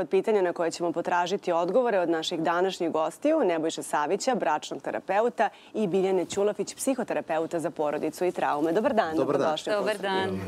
od pitanja na koje ćemo potražiti odgovore od naših današnjih gostiju, Nebojša Savića, bračnog terapeuta i Biljane Ćulafić, psihoterapeuta za porodicu i traume. Dobar dan. Dobar dan. Dobar dan.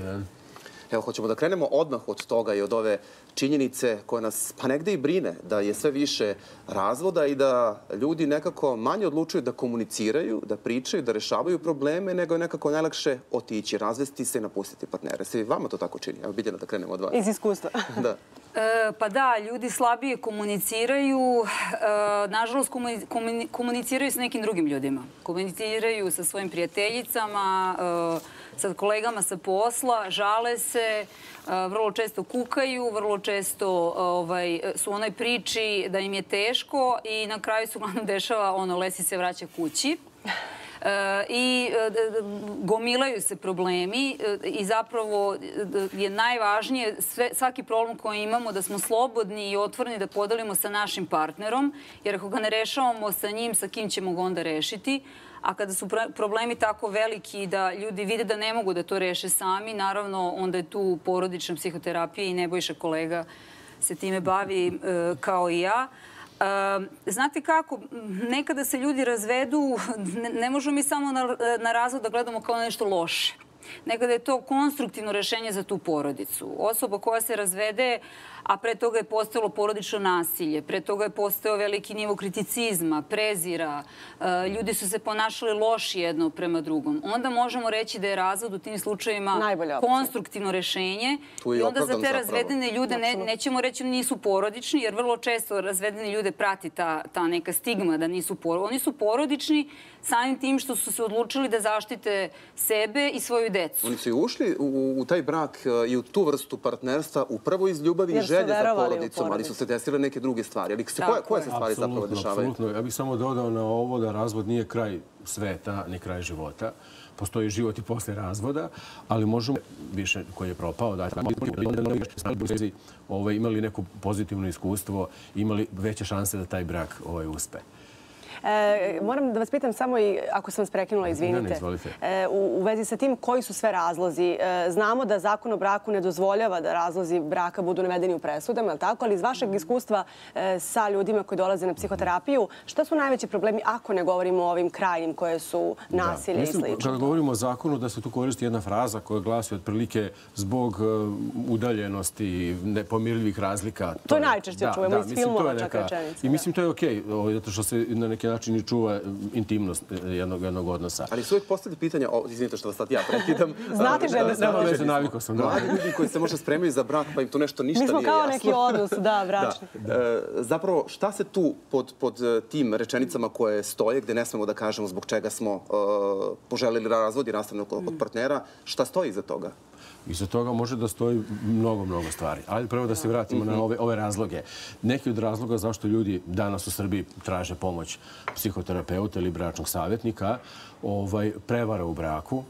Evo, hoćemo da krenemo odmah od toga i od ove činjenice koja nas pa negde i brine, da je sve više razvoda i da ljudi nekako manje odlučuju da komuniciraju, da pričaju, da rešavaju probleme, nego je nekako najlakše otići, razvesti se i napustiti partnere. Se i vama to tako čini? Evo, Biljana, da krenemo od vas. Iz iskustva. Da. E, pa da, ljudi slabije komuniciraju. E, nažalost, komuni, komuniciraju sa nekim drugim ljudima. Komuniciraju sa svojim prijateljicama, e, sa kolegama sa posla, žale se, vrlo često kukaju, vrlo često ovaj, su u onoj priči da im je teško i na kraju se uglavnom dešava ono, Lesi se vraća kući. E, i e, gomilaju se problemi e, i zapravo je najvažnije sve, svaki problem koji imamo da smo slobodni i otvoreni da podelimo sa našim partnerom, jer ako ga ne rešavamo sa njim, sa kim ćemo ga onda rešiti, a kada su problemi tako veliki da ljudi vide da ne mogu da to reše sami, naravno onda je tu porodična psihoterapija i Nebojša kolega se time bavi kao i ja. Znate kako, nekada se ljudi razvedu, ne možemo mi samo na, na razvod da gledamo kao nešto loše. Nekada je to konstruktivno rešenje za tu porodicu. Osoba koja se razvede, a pre toga je postalo porodično nasilje, pre toga je postao veliki nivo kriticizma, prezira, e, ljudi su se ponašali loši jedno prema drugom. Onda možemo reći da je razvod u tim slučajima konstruktivno rešenje i onda za te razvedene ljude ne, nećemo reći da nisu porodični, jer vrlo često razvedene ljude prati ta, ta neka stigma da nisu porodični. Oni su porodični samim tim što su se odlučili da zaštite sebe i svoju decu. Oni su i ušli u, u taj brak e, i u tu vrstu partnerstva upravo iz ljubavi i želje za porodicom, ali su se desile neke druge stvari. Ali se, koje, koje se stvari zapravo dešavaju? Apsolutno. Ja bih samo dodao na ovo da razvod nije kraj sveta, ni kraj života. Postoji život i posle razvoda, ali možemo više koji je propao, da ovaj, imali neko pozitivno iskustvo, imali veće šanse da taj brak ovaj, uspe. E, moram da vas pitam samo i, ako sam vas prekinula, izvinite. Ne, ne, izvolite. E, u, u vezi sa tim, koji su sve razlozi? E, znamo da zakon o braku ne dozvoljava da razlozi braka budu navedeni u presudama, ali tako? Ali iz vašeg iskustva e, sa ljudima koji dolaze na psihoterapiju, šta su najveći problemi ako ne govorimo o ovim krajnim koje su da. nasilje da. Mislim, i slično? Kada govorimo o zakonu, da se tu koristi jedna fraza koja glasi otprilike zbog udaljenosti, nepomirljivih razlika. To, to je najčešće da, čujemo da, iz filmova čak rečenica. I mislim to je okej, okay, zato što se na neki način i čuva intimnost jednog, jednog odnosa. Ali su uvijek postavlja pitanja, o, izvinite što vas sad ja prekidam. Znate žene da, Nema veze, navikao sam. Da. Mladi ljudi koji se možda spremaju za brak, pa im to nešto ništa nije jasno. Mi smo kao neki odnos, da, bračni. Da. E, zapravo, šta se tu pod, pod e, tim rečenicama koje stoje, gde ne smemo da kažemo zbog čega smo uh, poželili razvod i nastavno od partnera, šta stoji iza toga? Iza toga može da stoji mnogo, mnogo stvari. Ali prvo da se vratimo na ove, ove razloge. Neki od razloga zašto ljudi danas u Srbiji traže pomoć psihoterapeuta ili bračnog savjetnika, ovaj, prevara u braku,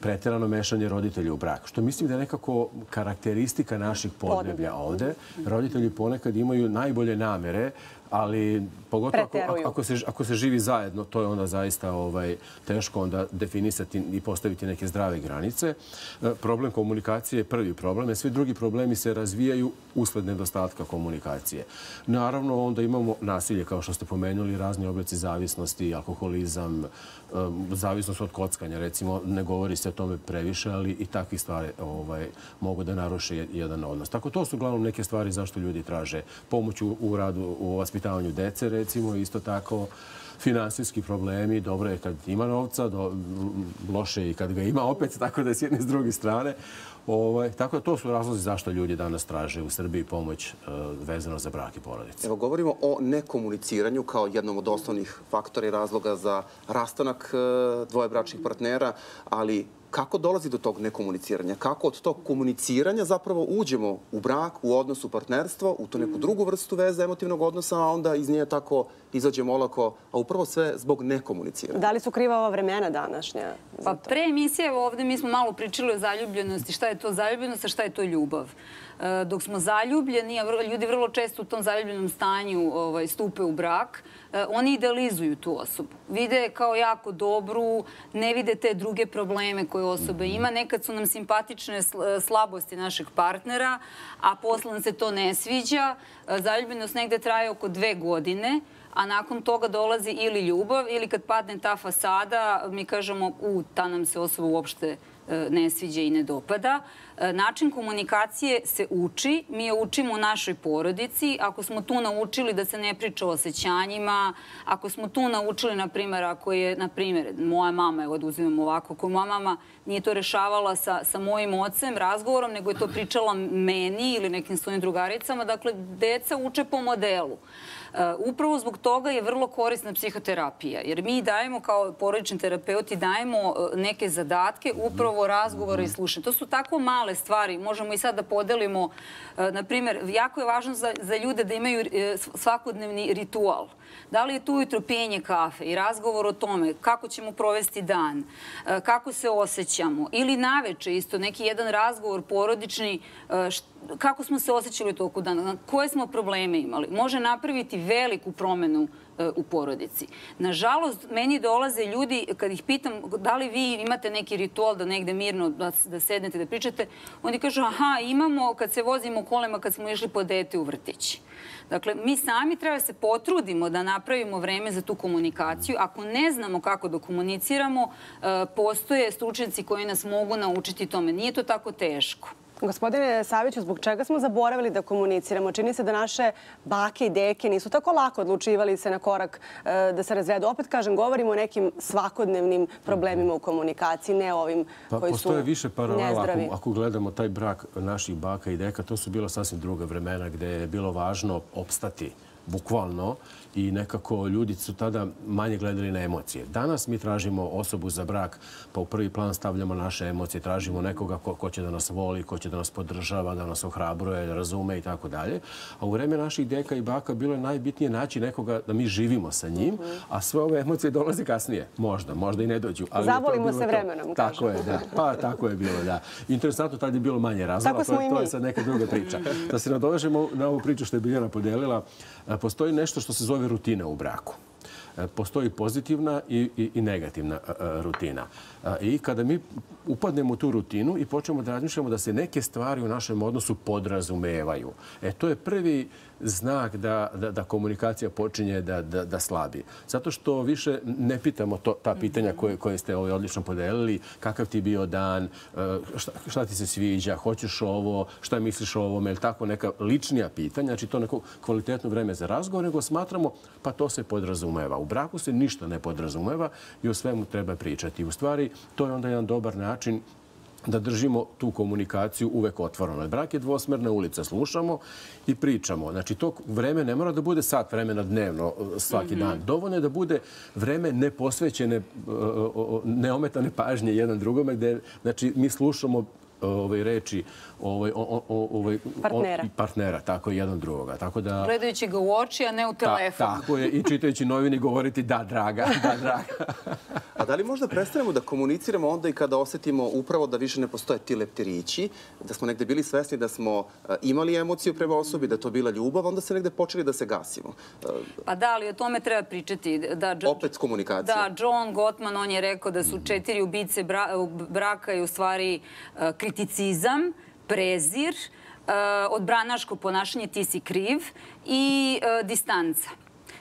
preterano mešanje roditelja u brak. Što mislim da je nekako karakteristika naših podneblja ovde. Roditelji ponekad imaju najbolje namere, ali pogotovo ako, ako, se, ako se živi zajedno, to je onda zaista ovaj, teško onda definisati i postaviti neke zdrave granice. E, problem komunikacije je prvi problem, a svi drugi problemi se razvijaju usled nedostatka komunikacije. Naravno, onda imamo nasilje, kao što ste pomenuli, razni oblici zavisnosti, alkoholizam, zavisnost od kockanja, recimo, ne govori se o tome previše, ali i takve stvari ovaj, mogu da naruše jedan odnos. Tako to su uglavnom neke stvari zašto ljudi traže pomoć u, u radu, u vaspitavanju dece, recimo, isto tako finansijski problemi, dobro je kad ima novca, do, loše je i kad ga ima opet, tako da je s jedne s druge strane. Ovaj, tako da to su razlozi zašto ljudi danas traže u Srbiji pomoć uh, vezano za brak i porodice. Evo, govorimo o nekomuniciranju kao jednom od osnovnih faktora i razloga za rastanak uh, dvoje bračnih partnera, ali kako dolazi do tog nekomuniciranja? Kako od tog komuniciranja zapravo uđemo u brak, u odnos, u partnerstvo, u to neku drugu vrstu veze emotivnog odnosa, a onda iz nje tako izađemo olako, a upravo sve zbog nekomuniciranja. Da li su kriva ova vremena današnja? Pa pre emisije ovde mi smo malo pričali o zaljubljenosti, šta je to zaljubljenost, a šta je to ljubav. E, dok smo zaljubljeni, a ljudi vrlo često u tom zaljubljenom stanju ovaj, stupe u brak, e, oni idealizuju tu osobu. Vide kao jako dobru, ne vide te druge probleme koje koje osobe ima. Nekad su nam simpatične slabosti našeg partnera, a posle nam se to ne sviđa. Zaljubljenost negde traje oko dve godine a nakon toga dolazi ili ljubav ili kad padne ta fasada mi kažemo u, ta nam se osoba uopšte E, ne sviđa i ne dopada. E, način komunikacije se uči. Mi je učimo u našoj porodici. Ako smo tu naučili da se ne priča o osjećanjima, ako smo tu naučili, na primjer, ako je, na primjer, moja mama, evo da uzimam ovako, ako moja mama nije to rešavala sa, sa mojim ocem, razgovorom, nego je to pričala meni ili nekim svojim drugaricama. Dakle, deca uče po modelu. Uh, upravo zbog toga je vrlo korisna psihoterapija, jer mi dajemo kao porodični terapeuti dajemo uh, neke zadatke, upravo razgovore i slušanje. To su tako male stvari, možemo i sad da podelimo, uh, na primjer, jako je važno za, za ljude da imaju svakodnevni ritual. Da li je tu ujutro pijenje kafe i razgovor o tome kako ćemo provesti dan, kako se osjećamo, ili naveče isto neki jedan razgovor porodični, kako smo se osjećali u toku dana, koje smo probleme imali. Može napraviti veliku promenu e, u porodici. Nažalost, meni dolaze ljudi, kad ih pitam da li vi imate neki ritual da negde mirno da, da sednete, da pričate, oni kažu aha, imamo kad se vozimo kolema kad smo išli po dete u vrtić. Dakle, mi sami treba da se potrudimo da napravimo vreme za tu komunikaciju. Ako ne znamo kako da komuniciramo, e, postoje stručnjaci koji nas mogu naučiti tome. Nije to tako teško. Gospodine Saviću, zbog čega smo zaboravili da komuniciramo? Čini se da naše bake i deke nisu tako lako odlučivali se na korak e, da se razvedu. Opet kažem, govorimo o nekim svakodnevnim problemima u komunikaciji, ne ovim pa, koji su Postoje više paralela. Ako, ako gledamo taj brak naših baka i deka, to su bila sasvim druga vremena gde je bilo važno opstati bukvalno i nekako ljudi su tada manje gledali na emocije. Danas mi tražimo osobu za brak, pa u prvi plan stavljamo naše emocije, tražimo nekoga ko, ko će da nas voli, ko će da nas podržava, da nas ohrabruje, da razume i tako dalje. A u vreme naših deka i baka bilo je najbitnije naći nekoga da mi živimo sa njim, a sve ove emocije dolaze kasnije. Možda, možda i ne dođu. Ali Zavolimo se vremenom. Tako je, da. Pa tako je bilo, da. Interesantno, tad je bilo manje razvoja, to, to je sad neka druga priča. Da se nadovežemo na ovu priču što je Biljana podelila, postoji nešto što se zove rutina u braku. E, postoji pozitivna i, i, i negativna e, e, rutina. I kada mi upadnemo u tu rutinu i počnemo da razmišljamo da se neke stvari u našem odnosu podrazumevaju. E, to je prvi znak da, da, da komunikacija počinje da, da, da slabi. Zato što više ne pitamo to, ta pitanja koje, koje ste ovaj odlično podelili, kakav ti bio dan, šta, šta ti se sviđa, hoćeš ovo, šta misliš o ovome, ili tako neka ličnija pitanja, znači to neko kvalitetno vreme za razgovor, nego smatramo pa to se podrazumeva. U braku se ništa ne podrazumeva i o svemu treba pričati. U stvari, to je onda jedan dobar način da držimo tu komunikaciju uvek otvoreno. Brak je dvosmerna ulica, slušamo i pričamo. Znači, to vreme ne mora da bude sat vremena dnevno svaki mm -hmm. dan. Dovoljno je da bude vreme neposvećene, neometane pažnje jedan drugome, gde znači, mi slušamo ovaj, reči ovaj, o, o, ovaj, partnera. O, partnera, tako jedan drugoga. Tako da, Gledajući ga u oči, a ne u telefon. Ta, tako je, i čitajući novini govoriti da, draga, da, draga. a da li možda prestanemo da komuniciramo onda i kada osetimo upravo da više ne postoje ti leptirići, da smo negde bili svesni da smo imali emociju prema osobi, da to bila ljubav, onda se negde počeli da se gasimo. Pa da, ali o tome treba pričati. Da, Opet komunikacija. Da, John Gottman, on je rekao da su četiri ubice bra, braka i u stvari kriticizam, prezir, uh, odbranaško ponašanje ti si kriv i uh, distanca.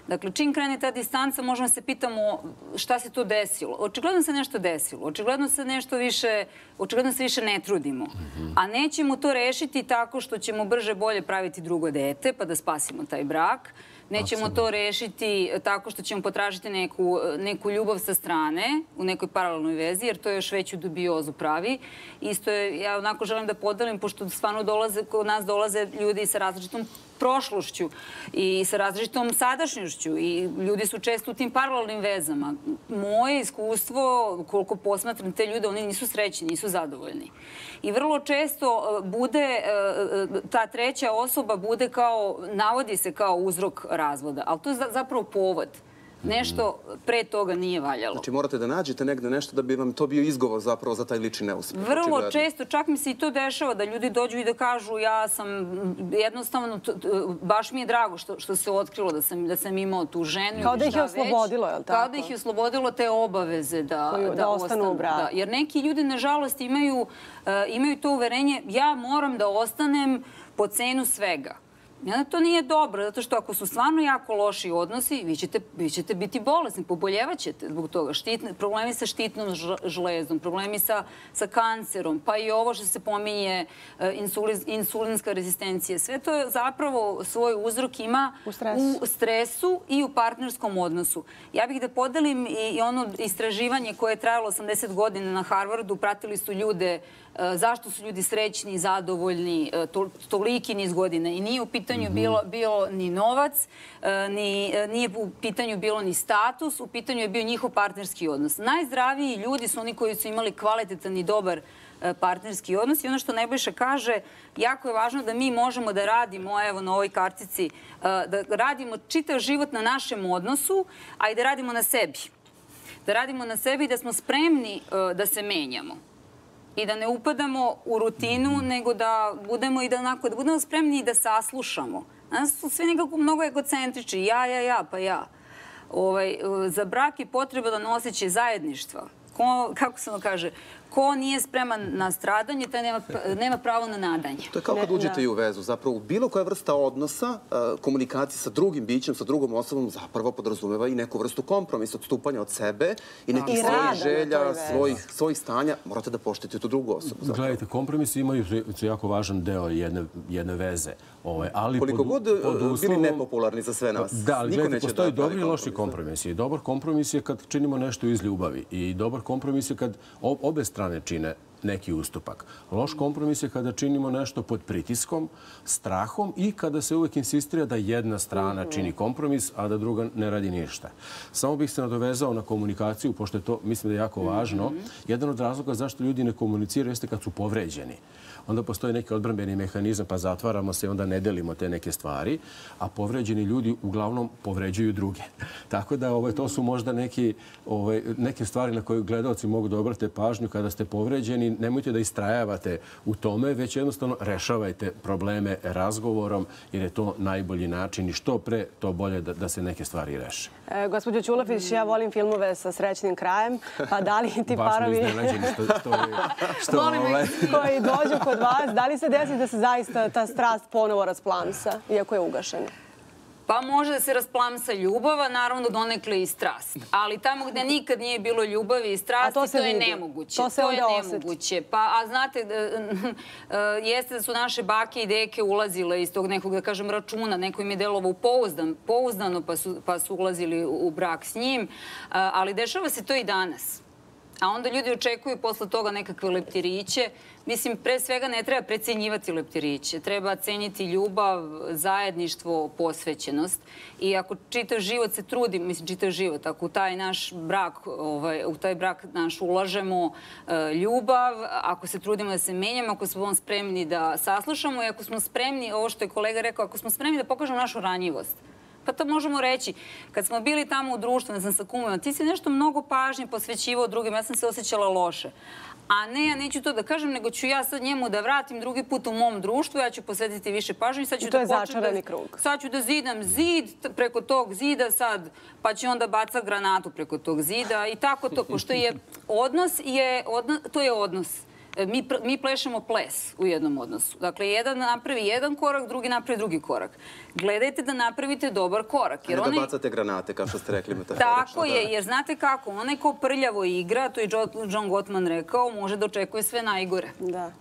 Dakle, čim krene ta distanca, možemo da se pitamo šta se to desilo. Očigledno se nešto desilo. Očigledno se nešto više, očigledno se više ne trudimo. A nećemo to rešiti tako što ćemo brže bolje praviti drugo dete, pa da spasimo taj brak. Nećemo Absolutno. to rešiti tako što ćemo potražiti neku, neku ljubav sa strane u nekoj paralelnoj vezi, jer to je još veću dubiozu pravi. Isto je, ja onako želim da podelim, pošto stvarno dolaze, kod nas dolaze ljudi sa različitom prošlošću i sa različitom sadašnjošću i ljudi su često u tim paralelnim vezama. Moje iskustvo, koliko posmatram te ljude, oni nisu srećni, nisu zadovoljni. I vrlo često e, bude, e, e, ta treća osoba bude kao, navodi se kao uzrok razvoda, ali to je zapravo povod Nešto pre toga nije valjalo. Znači morate da nađete negde nešto da bi vam to bio izgovor zapravo za taj lični neuspeh. Vrlo očigledno. često, čak mi se i to dešava, da ljudi dođu i da kažu ja sam jednostavno, baš mi je drago što, što se otkrilo da sam, da sam imao tu ženu. Kao da ih je oslobodilo, je li tako? Kao da ih je oslobodilo te obaveze da, Koju- da ostanu u braku. Da, jer neki ljudi, nažalost, imaju, e, imaju to uverenje ja moram da ostanem po cenu svega. Onda to nije dobro, zato što ako su stvarno jako loši odnosi, vi ćete, vi ćete biti bolesni, poboljevaćete zbog toga. Štitne, problemi sa štitnom ž- žlezom, problemi sa, sa kancerom, pa i ovo što se pominje e, insulin, insulinska rezistencija. Sve to zapravo svoj uzrok ima U stresu. u stresu i u partnerskom odnosu. Ja bih da podelim i, i ono istraživanje koje je trajalo 80 godina na Harvardu, pratili su ljude zašto su ljudi srećni, zadovoljni, e, to, toliki niz godina. I nije u pitanju bilo, bilo ni novac, e, ni, e, nije u pitanju bilo ni status, u pitanju je bio njihov partnerski odnos. Najzdraviji ljudi su oni koji su imali kvalitetan i dobar e, partnerski odnos i ono što Nebojša kaže, jako je važno da mi možemo da radimo, evo na ovoj kartici, e, da radimo čitav život na našem odnosu, a i da radimo na sebi. Da radimo na sebi i da smo spremni e, da se menjamo i da ne upadamo u rutinu, nego da budemo i da onako, da budemo spremni i da saslušamo. Nas su svi nekako mnogo egocentrični, ja, ja, ja, pa ja. Ovaj, za brak je potreba da noseće zajedništva. Ko, kako se ono kaže, ko nije spreman na stradanje, taj nema, nema pravo na nadanje. To je kao kad Ne, uđete da. i u vezu. Zapravo, bilo koja vrsta odnosa, e, komunikacije sa drugim bićem, sa drugom osobom, zapravo podrazumeva i neku vrstu kompromisa, odstupanja od sebe i nekih I svojih želja, svojih, svojih stanja. Morate da poštite tu drugu osobu. zapravo. Gledajte, kompromisi imaju jako važan deo jedne, jedne veze. Ovaj, ali Koliko pod, god e, bili nepopularni za sve nas. Da, ali gledajte, postoji da pravi dobri i loši kompromis, da. I dobar kompromis je kad činimo nešto iz ljubavi. I dobar kompromis je kad obe strane čine neki ustupak. Loš kompromis je kada činimo nešto pod pritiskom, strahom i kada se uvek insistira da jedna strana čini kompromis, a da druga ne radi ništa. Samo bih se nadovezao na komunikaciju, pošto je to, mislim da je jako važno. Jedan od razloga zašto ljudi ne komuniciraju jeste kad su povređeni onda postoji neki odbrambeni mehanizam, pa zatvaramo se i onda ne delimo te neke stvari, a povređeni ljudi uglavnom povređuju druge. Tako da ovaj, to su možda neki, ovaj, neke stvari na koje gledalci mogu da obrate pažnju kada ste povređeni. Nemojte da istrajavate u tome, već jednostavno rešavajte probleme razgovorom, jer je to najbolji način i što pre, to bolje da, da se neke stvari reše. E, gospođo Ćulafić, ja volim filmove sa srećnim krajem, pa da li ti Baš parovi iznenađeni što, što, što, Molim ovaj, koji dođu kod vas, da li se desi da se zaista ta strast ponovo rasplamsa, iako je ugašena? Pa može da se rasplamsa ljubava, naravno donekle i strast. Ali tamo gde nikad nije bilo ljubavi i strasti, to to, je vidi. nemoguće. To se je onda oseti. nemoguće. Pa, a znate, e, e, jeste da su naše bake i deke ulazile iz tog nekog, da kažem, računa. Neko im je delovao pouzdan, pouzdano, pa su, pa su ulazili u, brak s njim. A, ali dešava se to i danas. A onda ljudi očekuju posle toga nekakve leptiriće. Mislim, pre svega ne treba precenjivati leptiriće. Treba ceniti ljubav, zajedništvo, posvećenost. I ako čitav život se trudi, mislim, čitav život, ako u taj naš brak, ovaj, u taj brak naš ulažemo e, ljubav, ako se trudimo da se menjamo, ako smo spremni da saslušamo i ako smo spremni, ovo što je kolega rekao, ako smo spremni da pokažemo našu ranjivost. Pa to možemo reći. Kad smo bili tamo u društvu, ne znam, sa kumovima, ti si nešto mnogo pažnje posvećivao drugim, ja sam se osjećala loše. A ne, ja neću to da kažem, nego ću ja sad njemu da vratim drugi put u mom društvu, ja ću posvetiti više pažnje sad ću I to da je začarani da, krug. Sad ću da zidam zid preko tog zida sad, pa će onda baca granatu preko tog zida i tako to, pošto je odnos, je, odno, to je odnos. E, Mi, mi plešemo ples u jednom odnosu. Dakle, jedan napravi jedan korak, drugi napravi drugi korak. Gledajte da napravite dobar korak. Ne Jer da onaj, bacate granate, kao što ste rekli metaforično. tako je, da. jer znate kako, onaj ko prljavo igra, to je Jo- John Gottman rekao, može da očekuje sve najgore. Da.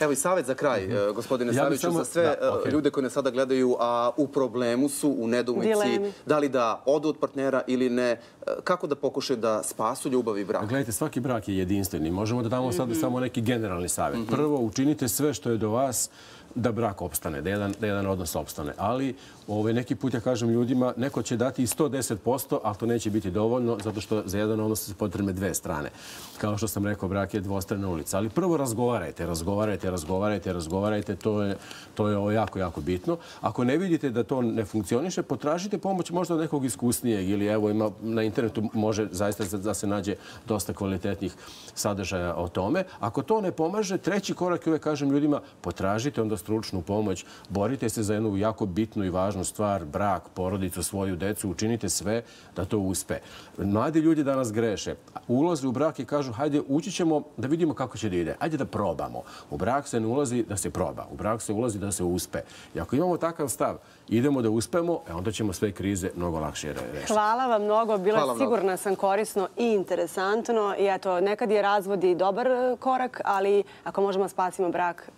Evo i savjet za kraj, e, gospodine Ja bih Saviću, samo- za sve da, e, okej. ljude koji nas sada gledaju, a u problemu su, u nedoumici, Dilemi. da li da odu od partnera ili ne, e, kako da pokušaju da spasu ljubav i brak? Gledajte, svaki brak je jedinstveni. Možemo da damo sad samo neki generalni savjet. Prvo, učinite sve što je do vas da brak opstane, da jedan, da jedan odnos opstane. Ali ovaj, neki put ja kažem ljudima, neko će dati i 110%, ali to neće biti dovoljno, zato što za jedan odnos su potrebne dve strane. Kao što sam rekao, brak je dvostrana ulica. Ali prvo razgovarajte razgovarajte, razgovarajte, razgovarajte. To je, to je ovo jako, jako bitno. Ako ne vidite da to ne funkcioniše, potražite pomoć možda od nekog iskusnijeg ili evo ima na internetu može zaista da se nađe dosta kvalitetnih sadržaja o tome. Ako to ne pomaže, treći korak je uvek kažem ljudima potražite onda stručnu pomoć, borite se za jednu jako bitnu i važnu stvar, brak, porodicu, svoju decu, učinite sve da to uspe. Mladi ljudi danas greše. Ulaze u brak i kažu hajde ući ćemo da vidimo kako će da ide. Hajde da probamo. U brak se ne ulazi da se proba. U brak se ulazi da se uspe. I ako imamo takav stav, idemo da uspemo, e onda ćemo sve krize mnogo lakše rešiti. Hvala vam mnogo. Mnogo. sigurna sam korisno i interesantno. I eto, nekad je razvod i dobar e, korak, ali ako možemo spasimo brak,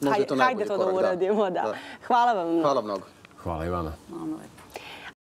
Možda je to hajde, hajde to da korak, da. uradimo. Da. Da. Hvala vam. Hvala mnogo. Hvala i vama. Ono, eto.